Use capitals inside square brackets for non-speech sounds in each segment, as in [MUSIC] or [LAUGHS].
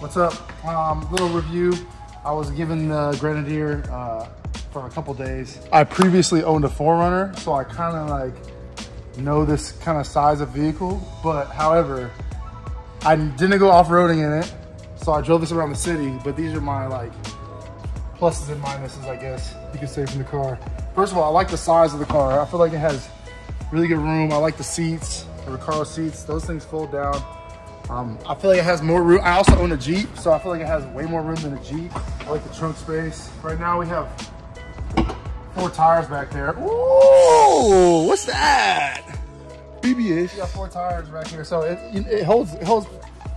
What's up? Um, little review. I was given the Grenadier uh, for a couple days. I previously owned a 4Runner, so I kind of like know this kind of size of vehicle. But however, I didn't go off-roading in it, so I drove this around the city. But these are my like pluses and minuses, I guess you could say from the car. First of all, I like the size of the car. I feel like it has really good room. I like the seats, the Recaro seats. Those things fold down. Um, I feel like it has more room. I also own a Jeep, so I feel like it has way more room than a Jeep. I like the trunk space. Right now we have four tires back there. Ooh, what's that? BBS. We got four tires back here, so it, it holds it holds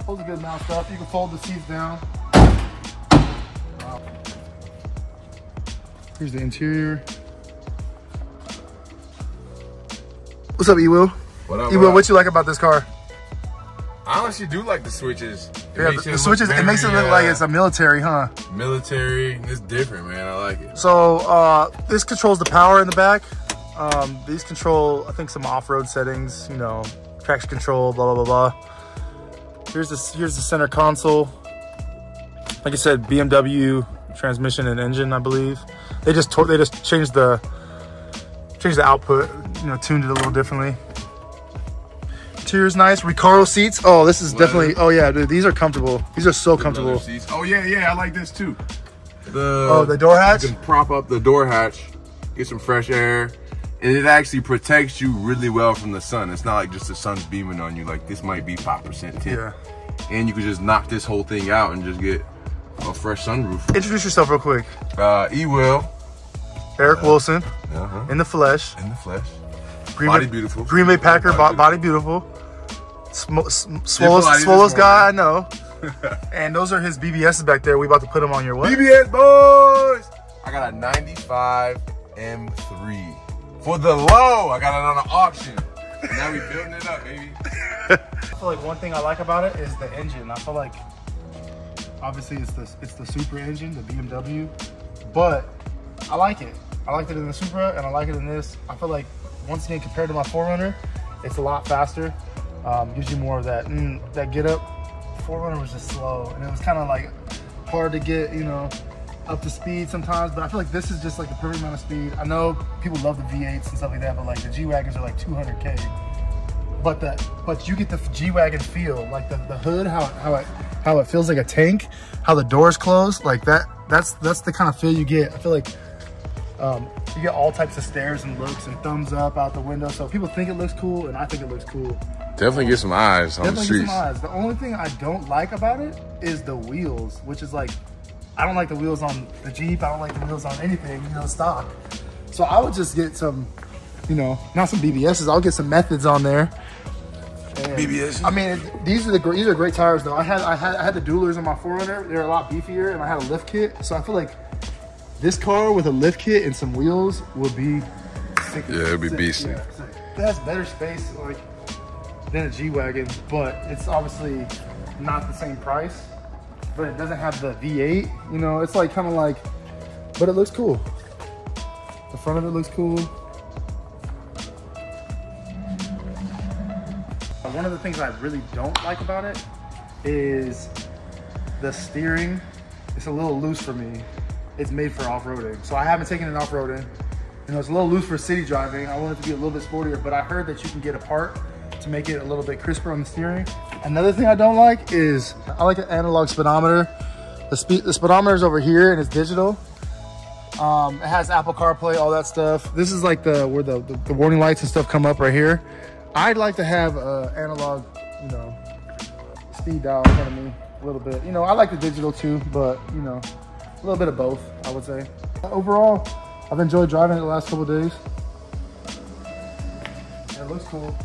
holds a good amount of stuff. You can fold the seats down. Here's the interior. What's up, E-Will? What up? E-Will, what you like about this car? Honestly do like the switches. It Yeah, the, the switches, it makes it very, look like uh, it's a military, huh? military. It's different, man. I like it. So uh, this controls the power in the back. Um, these control, I think, some off-road settings. You know, traction control, blah blah blah blah. Here's this. Here's the center console. Like I said, BMW transmission and engine, I believe. They just they just changed the changed the output. You know, tuned it a little differently. Interior's nice. Recaro seats. Oh, this is Leather. definitely. Oh yeah, dude, these are comfortable. These are so comfortable. Seats. Oh yeah, yeah. I like this too. The Oh, the door hatch. You can prop up the door hatch, get some fresh air, and it actually protects you really well from the sun. It's not like just the sun's beaming on you. Like this might be five percent tint, Yeah. and you could just knock this whole thing out and just get a fresh sunroof. Introduce yourself real quick. Uh, E will Eric Wilson uh-huh. in the flesh. in the flesh. Green Body Bay, beautiful. Green Bay Packer, Body bo- body beautiful. Sm- sm- Pilates Swollest, guy, I know. [LAUGHS] and those are his BBSs back there. We about to put them on your what? BBS boys. I got a 95 M3 for the low. I got it on an auction. now we building it up, baby. [LAUGHS] I feel like one thing I like about it is the engine. I feel like obviously it's the it's the Supra engine, the BMW, but I like it. I liked it in the Supra and I like it in this. I feel like once again compared to my 4Runner, it's a lot faster. Um, gives you more of that mm, that get up. 4Runner was just slow and it was kind of like hard to get you know up to speed sometimes. But I feel like this is just like the perfect amount of speed. I know people love the V8s and stuff like that, but like the G wagons are like 200k but the but you get the G-Wagon feel, like the, the hood, how how it how it feels like a tank, how the doors close, like that. That's that's the kind of feel you get. I feel like um, you get all types of stares and looks and thumbs up out the window. So people think it looks cool, and I think it looks cool. Definitely get some eyes on Definitely get some eyes. The only thing I don't like about it is the wheels, which is like I don't like the wheels on the Jeep. I don't like the wheels on anything, you know, stock. So I would just get some, you know, not some BBSs. I'll get some methods on there. And, BBSs? I mean, these are the these are great tires though. I had I had I had the Duelers on my 4Runner. They're a lot beefier, and I had a lift kit. So I feel like this car with a lift kit and some wheels would be sick. Yeah, it'd be sick, beastly. yeah, sick. It has better space like than a G wagon, but it's obviously not the same price. But it doesn't have the V8. You know, it's like kind of like, but it looks cool. The front of it looks cool. One of the things I really don't like about it is the steering. It's a little loose for me. It's made for off-roading. So I haven't taken it off-roading. You know, it's a little loose for city driving. I want it to be a little bit sportier, but I heard that you can get a part to make it a little bit crisper on the steering. Another thing I don't like is I like an analog speedometer. The speed, the speedometer is over here and it's digital. Um, it has Apple CarPlay, all that stuff. This is like the where the, the, the warning lights and stuff come up right here. I'd like to have a analog, you know, speed dial in front of me a little bit. You know, I like the digital too, but you know, a little bit of both, I would say. Overall, I've enjoyed driving it the last couple days. It looks cool.